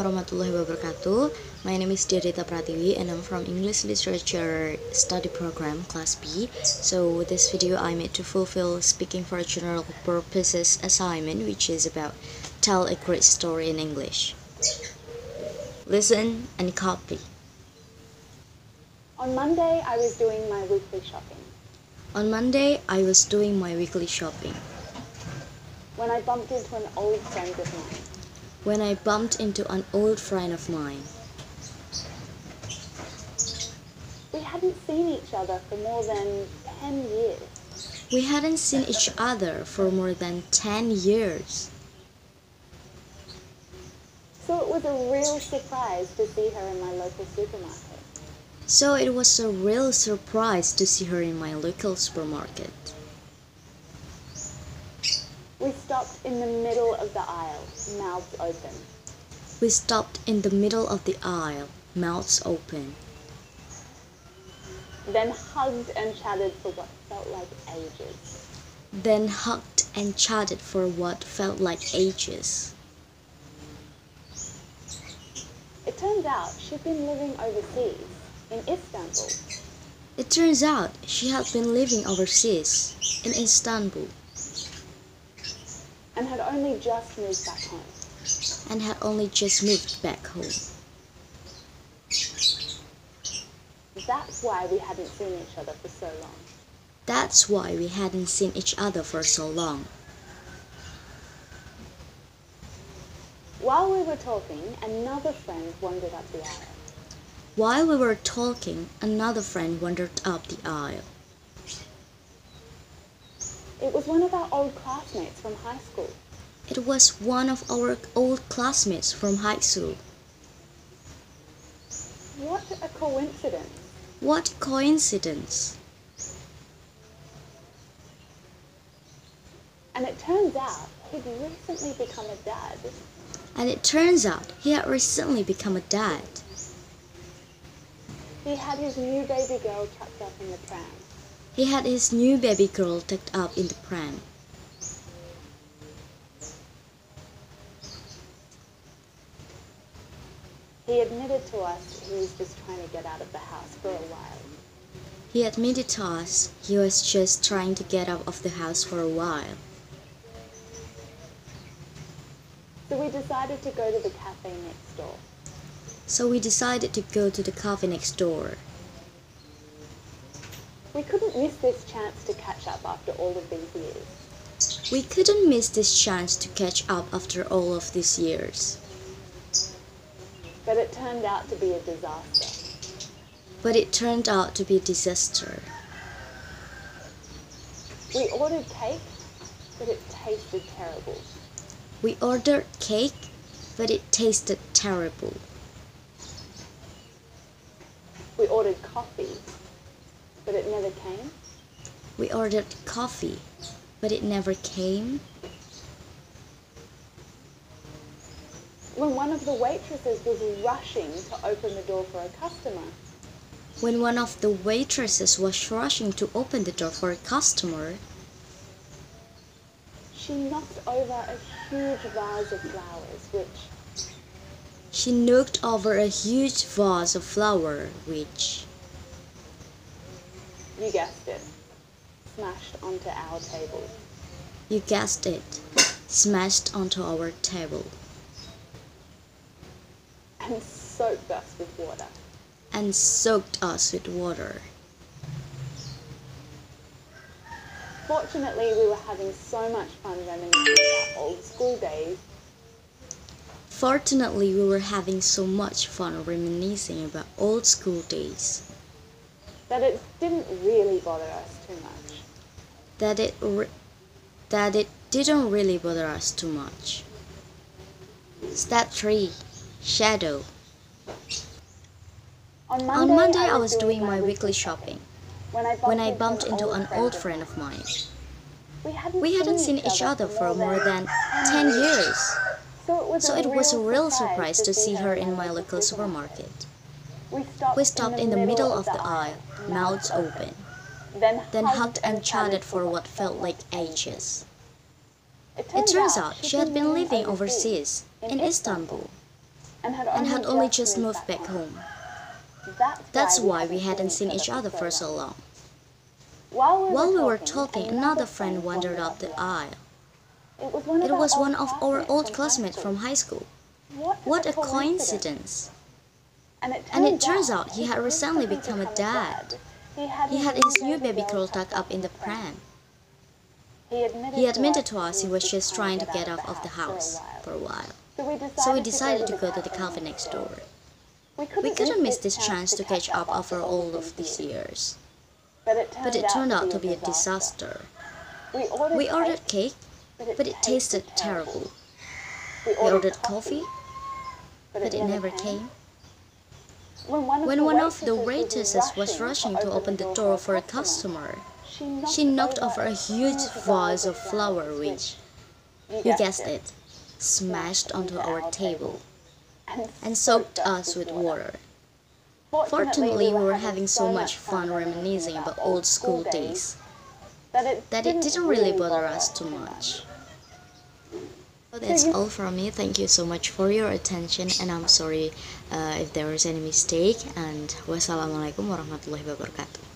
warahmatullahi wabarakatuh. My name is Dyah Dita Pratiwi and I'm from English Literature Study Program Class B. So this video I made to fulfill speaking for general purposes assignment which is about tell a great story in English. Listen and copy. On Monday, I was doing my weekly shopping On Monday I was doing my weekly shopping when I bumped into an old friend of mine. When I bumped into an old friend of mine. We hadn't seen each other for more than 10 years. We hadn't seen each other for more than 10 years. So it was a real surprise to see her in my local supermarket. So it was a real surprise to see her in my local supermarket. We stopped in the middle of the aisle, mouths open. We stopped in the middle of the aisle, mouths open, then hugged and chatted for what felt like ages. then hugged and chatted for what felt like ages. It turns out she'd been living overseas, in Istanbul. It turns out she had been living overseas, in Istanbul, and had only just moved back home. and had only just moved back home. That's why we hadn't seen each other for so long. That's why we hadn't seen each other for so long. While we were talking, another friend wandered up the aisle. While we were talking, another friend wandered up the aisle. It was one of our old classmates from high school. It was one of our old classmates from high school. What a coincidence. What coincidence! And it turns out he'd recently become a dad. And it turns out he had recently become a dad. He had his new baby girl tucked up in the pram. He had his new baby girl tucked up in the pram. He admitted to us he was just trying to get out of the house for a while. He admitted to us he was just trying to get out of the house for a while. So we decided to go to the cafe next door. So we decided to go to the cafe next door. We couldn't miss this chance to catch up after all of these years. We couldn't miss this chance to catch up after all of these years. But it turned out to be a disaster. But it turned out to be a disaster. We ordered cake, but it tasted terrible. We ordered cake, but it tasted terrible. We ordered coffee, but it never came. We ordered coffee, but it never came. When one of the waitresses was rushing to open the door for a customer, When one of the waitresses was rushing to open the door for a customer, she knocked over a huge vase of flowers, which, she knocked over a huge vase of flower, which, you guessed it, smashed onto our table. you guessed it, smashed onto our table and soaked us with water. and soaked us with water. Fortunately, we were having so much fun reminiscing about old school days Fortunately, we were having so much fun reminiscing about old school days that it didn't really bother us too much. that it that it didn't really bother us too much. Step 3 Shadow On Monday, On Monday, I was doing my weekly shopping when I bumped, when I bumped into an old friend of mine. We hadn't, We hadn't seen each other for more than 10 years, So it was, so a, it was a real real surprise to see her in my local supermarket. We stopped, in the middle of the aisle, mouths open, then, then hugged and chatted for what felt like ages. It turns out she had been living overseas, in Istanbul, and had only, just, moved back home. That's why we hadn't seen each other for so long. While we, were talking, another friend wandered up the aisle. It was one of, our, old one of our classmates from high school. high school. What, What a coincidence! And it, And it turns out he had recently become a dad. He had, He had his new baby girl tucked up in the pram. He admitted to us he was just trying to get out of the house for a while. So we decided to go to the cafe next door. We couldn't miss this chance to catch up after all of these years. But it turned out to be a disaster. We ordered cake, but it tasted terrible. We ordered coffee, but it never came. When one of the waitresses was rushing to open the door for a customer, she knocked over a huge vase of flower which, you guessed it, smashed onto our table and soaked us with water. Fortunately, we were having so much fun reminiscing about old school days that it didn't really bother us too much. So that's all from me. Thank you so much for your attention, and I'm sorry uh, if there was any mistake. And wassalamualaikum warahmatullahi wabarakatuh.